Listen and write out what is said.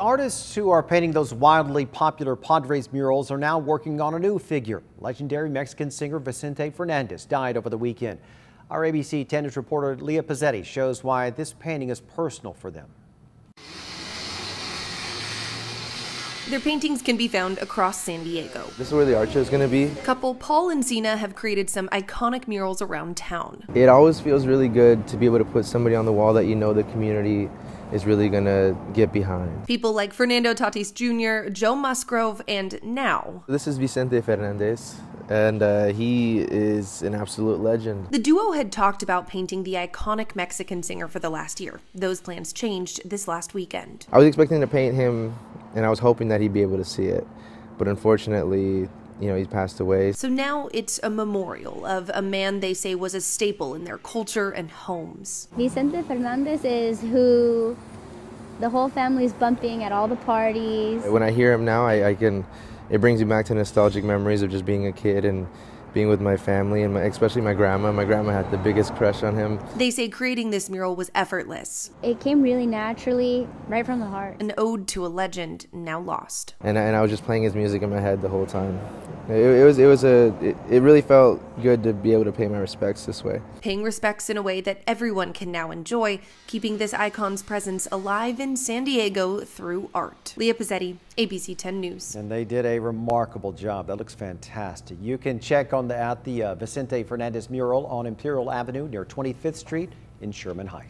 Artists who are painting those wildly popular Padres murals are now working on a new figure. Legendary Mexican singer Vicente Fernandez died over the weekend. Our ABC 10 News reporter Leah Pezzetti shows why this painting is personal for them. Their paintings can be found across San Diego. This is where the art show is going to be. Couple Paul and Sina have created some iconic murals around town. It always feels really good to be able to put somebody on the wall that you know the community is really going to get behind. People like Fernando Tatis Jr., Joe Musgrove, and now. This is Vicente Fernandez, and uh, he is an absolute legend. The duo had talked about painting the iconic Mexican singer for the last year. Those plans changed this last weekend. I was expecting to paint him, and I was hoping that he'd be able to see it. But unfortunately, you know, he's passed away. So now it's a memorial of a man they say was a staple in their culture and homes. Vicente Fernandez is who the whole family is bumping at all the parties. When I hear him now, I, I can, it brings me back to nostalgic memories of just being a kid and being with my family and my, especially my grandma. My grandma had the biggest crush on him. They say creating this mural was effortless. It came really naturally, right from the heart. An ode to a legend now lost. And, and I was just playing his music in my head the whole time. It, it was it was a it, it really felt good to be able to pay my respects this way. Paying respects in a way that everyone can now enjoy, keeping this icon's presence alive in San Diego through art. Leah Pezzetti, ABC 10 News. And they did a remarkable job. That looks fantastic. You can check on the at the uh, Vicente Fernandez mural on Imperial Avenue near 25th Street in Sherman Heights.